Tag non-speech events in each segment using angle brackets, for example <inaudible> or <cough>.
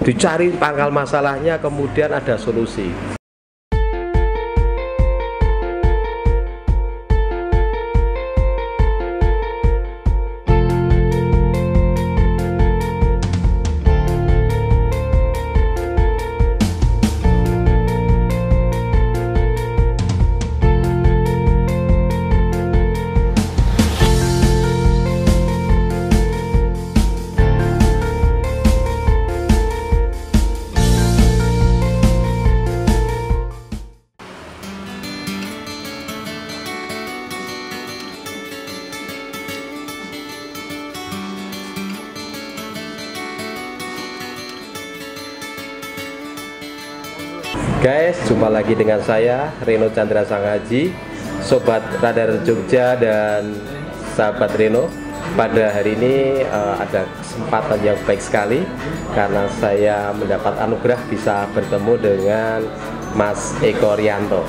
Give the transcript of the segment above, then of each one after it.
dicari pangkal masalahnya kemudian ada solusi Guys, jumpa lagi dengan saya Reno Chandra Sangaji, Sobat Radar Jogja dan sahabat Reno. Pada hari ini uh, ada kesempatan yang baik sekali karena saya mendapat anugerah bisa bertemu dengan Mas Eko Rianto.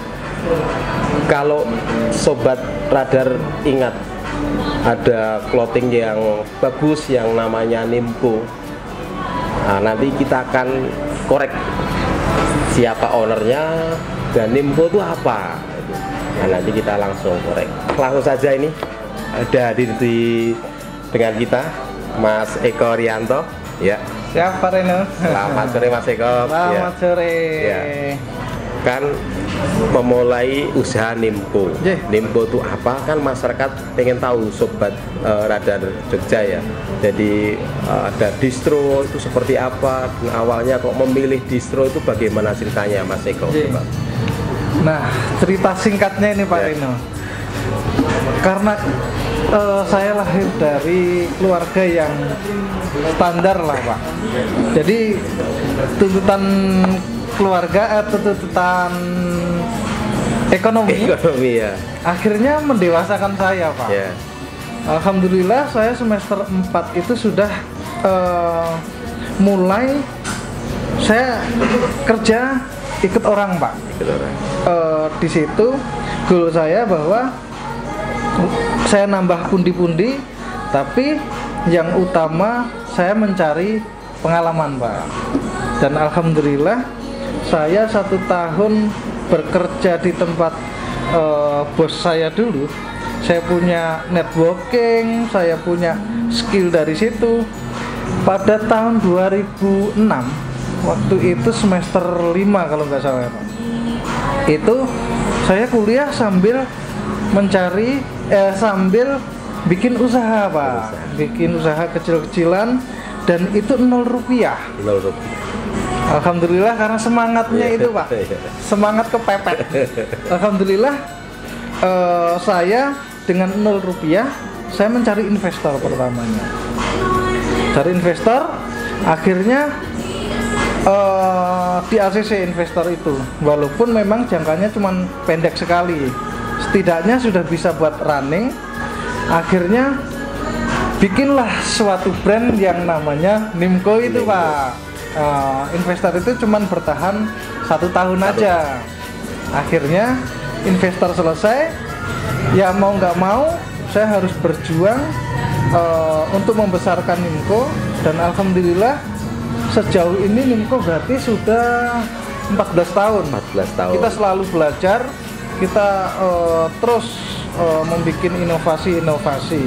Kalau Sobat Radar ingat ada clothing yang bagus yang namanya Nimco. Nah, nanti kita akan korek siapa ownernya dan Nimco itu apa nah, nanti kita langsung korek langsung saja ini ada di, di dengan kita Mas Eko Rianto ya Siapa Reno? selamat sore Mas Eko Selamat ya. sore. Ya. Kan memulai usaha Nimco. Jeh. Nimco itu apa? Kan masyarakat pengen tahu sobat eh, radar Jogja ya. Jadi eh, ada distro itu seperti apa? Dan awalnya kok memilih distro itu bagaimana ceritanya Mas Eko? Coba. Nah, cerita singkatnya ini Pak Ya. Reno. Karena eh, saya lahir dari keluarga yang standar lah Pak. Jadi tuntutan keluarga atau tuntutan ekonomi Ekonomi ya. akhirnya mendewasakan saya Pak. Ya. Alhamdulillah saya semester 4 itu sudah eh, mulai saya kerja ikut orang Pak. Gitu orang. Eh, di situ goal saya bahwa saya nambah pundi-pundi tapi yang utama saya mencari pengalaman Pak. Dan alhamdulillah saya satu tahun bekerja di tempat eh, bos saya dulu. Saya punya networking saya punya skill dari situ. Pada tahun 2006 waktu itu semester 5 kalau nggak salah Pak. Itu saya kuliah sambil mencari eh, sambil bikin usaha pak. Bikin usaha kecil-kecilan dan itu nol rupiah. Nol rupiah. Alhamdulillah karena semangatnya Iya. itu pak Iya. semangat kepepet alhamdulillah eh, saya dengan nol rupiah saya mencari investor pertamanya cari investor akhirnya eh, di ACC investor itu walaupun memang jangkanya cuma pendek sekali setidaknya sudah bisa buat running akhirnya bikinlah suatu brand yang namanya Nimco itu Nimco. pak Eh, investor itu cuma bertahan satu tahun aja. Akhirnya investor selesai ya mau nggak mau saya harus berjuang eh, untuk membesarkan Nimco dan alhamdulillah sejauh ini Nimco berarti sudah 14 tahun. 14 tahun. kita selalu belajar kita eh, terus eh, membuat inovasi-inovasi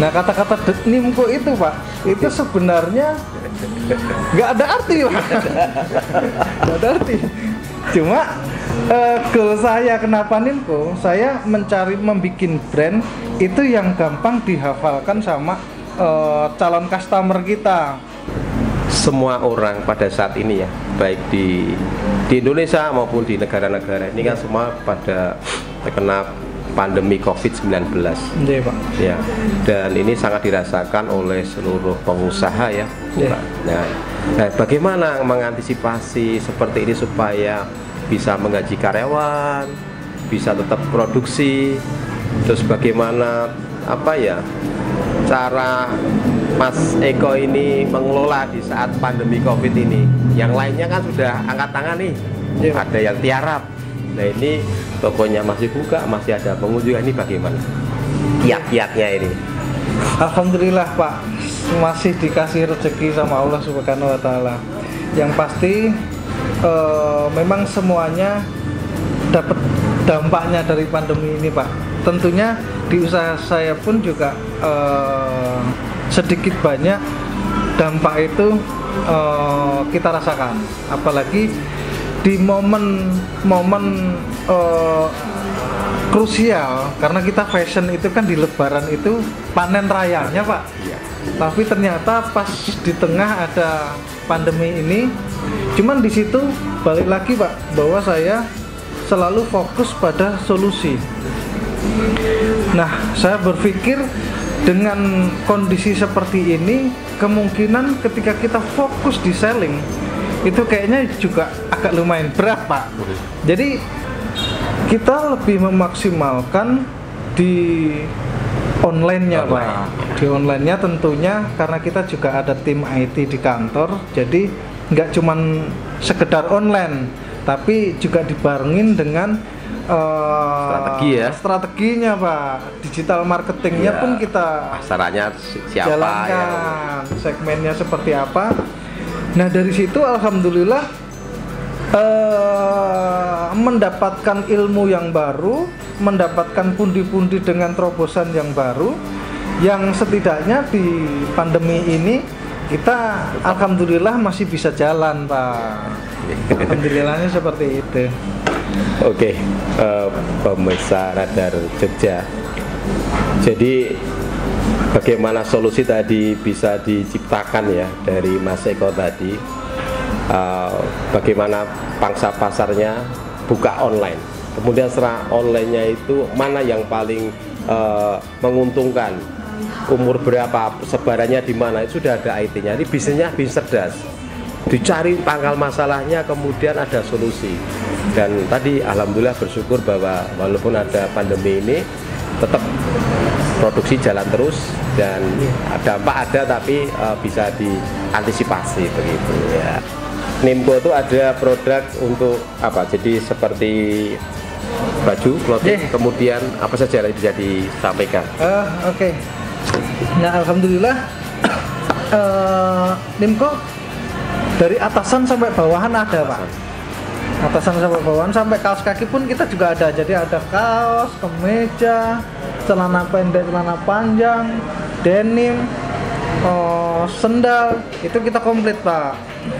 nah kata-kata Nimco itu pak. Itu sebenarnya nggak ada arti pak. Nggak ada. Arti. Cuma eh, goal saya kenapa Nimco saya mencari membuat brand itu yang gampang dihafalkan sama eh, calon customer kita. Semua orang pada saat ini ya, baik di di Indonesia maupun di negara-negara ini kan semua pada terkena pandemi COVID-19 Iya pak ya. Dan ini sangat dirasakan oleh seluruh pengusaha ya. Iya. Nah, nah, bagaimana mengantisipasi seperti ini supaya bisa menggaji karyawan, bisa tetap produksi, terus bagaimana apa ya cara Mas Eko ini mengelola di saat pandemi COVID ini. Yang lainnya kan sudah angkat tangan nih. Iya. Ada yang tiarap. Nah ini tokonya masih buka, masih ada pengunjung. Ini bagaimana? Kiat-kiatnya ini. Alhamdulillah Pak, masih dikasih rezeki sama Allah Subhanahu wa taala. Yang pasti eh, memang semuanya dapat dampaknya dari pandemi ini, Pak. Tentunya di usaha saya pun juga eh, sedikit banyak dampak itu eh, kita rasakan. Apalagi di momen-momen eh, krusial. Karena kita fashion itu kan di lebaran itu panen rayanya pak. Iya. tapi ternyata pas di tengah ada pandemi ini cuman di situ balik lagi pak bahwa saya selalu fokus pada solusi. Nah saya berpikir dengan kondisi seperti ini kemungkinan ketika kita fokus di selling itu kayaknya juga agak lumayan berat pak jadi kita lebih memaksimalkan di online-nya Online. pak di online-nya tentunya karena kita juga ada tim IT di kantor jadi nggak cuman sekedar online tapi juga dibarengin dengan eh, Strategi ya. strateginya pak digital marketingnya Iya. pun kita Pasarannya si- siapa yang jalankan segmennya seperti apa nah dari situ alhamdulillah eh, mendapatkan ilmu yang baru mendapatkan pundi-pundi dengan terobosan yang baru yang setidaknya di pandemi ini kita alhamdulillah masih bisa jalan pak alhamdulillahnya seperti itu Oke, eh, pemirsa Radar Jogja. Jadi bagaimana solusi tadi bisa diciptakan ya dari Mas Eko tadi? Eh, bagaimana pangsa pasarnya buka online? Kemudian setelah online-nya itu mana yang paling eh, menguntungkan? Umur berapa? Sebarannya di mana? Itu sudah ada IT-nya. Ini bisnisnya bisnis cerdas dicari pangkal masalahnya kemudian ada solusi dan tadi alhamdulillah bersyukur bahwa walaupun ada pandemi ini tetap produksi jalan terus dan dampak ada tapi eh, bisa diantisipasi begitu ya Nimco itu ada produk untuk apa jadi seperti baju clothing Yeah. kemudian apa saja yang bisa disampaikan Eh, oke. Nah, alhamdulillah <coughs> eh Nimco dari atasan sampai bawahan ada, Pak. Atasan sampai bawahan sampai kaos kaki pun kita juga ada. Jadi ada kaos, kemeja, celana pendek, celana panjang, denim, eh, sendal, itu kita komplit, Pak.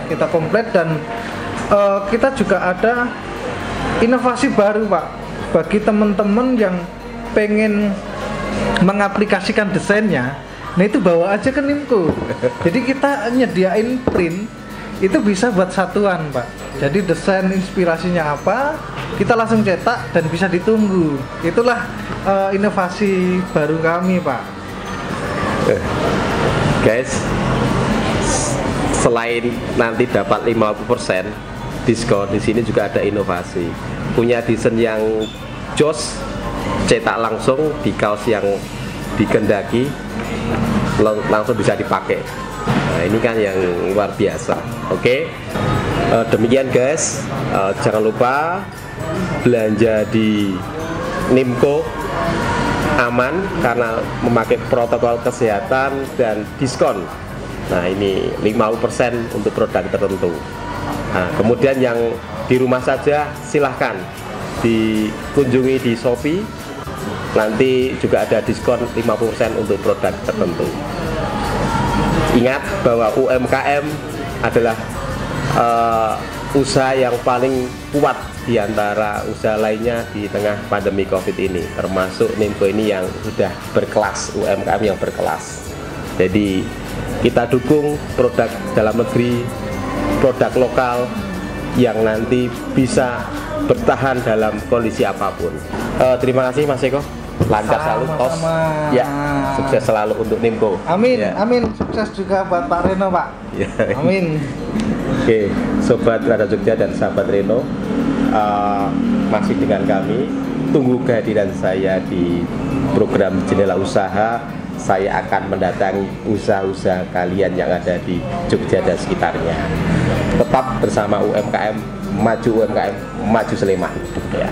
Kita komplit dan eh, kita juga ada inovasi baru, Pak. Bagi teman-teman yang pengen mengaplikasikan desainnya nah itu bawa aja ke Nimco jadi kita nyediain print itu bisa buat satuan pak. Jadi desain inspirasinya apa kita langsung cetak dan bisa ditunggu. Itulah eh, inovasi baru kami pak. Guys s- selain nanti dapat 50% diskon di sini juga ada inovasi. Punya desain yang jos cetak langsung di kaos yang dikendaki lang- langsung bisa dipakai nah ini kan yang luar biasa oke Eh, demikian guys Eh, jangan lupa belanja di Nimco aman karena memakai protokol kesehatan dan diskon. Nah, ini 50% untuk produk tertentu. Nah, kemudian yang di rumah saja silahkan dikunjungi di Shopee. Nanti juga ada diskon 50% untuk produk tertentu. Ingat bahwa UMKM adalah eh, usaha yang paling kuat di antara usaha lainnya di tengah pandemi Covid ini, termasuk Nimco ini yang sudah berkelas, UMKM yang berkelas. Jadi kita dukung produk dalam negeri, produk lokal yang nanti bisa bertahan dalam kondisi apa pun. Eh, terima kasih Mas Eko, lancar selalu tos. Ya, sukses selalu untuk Nimco. amin Ya. amin sukses juga buat Pak Reno pak Ya. amin Oke, sobat Rada Jogja dan sahabat Reno, uh, masih dengan kami. Tunggu kehadiran saya di program Jendela Usaha. Saya akan mendatangi usaha-usaha kalian yang ada di Jogja dan sekitarnya. Tetap bersama UMKM, maju UMKM, maju Sleman. Ya.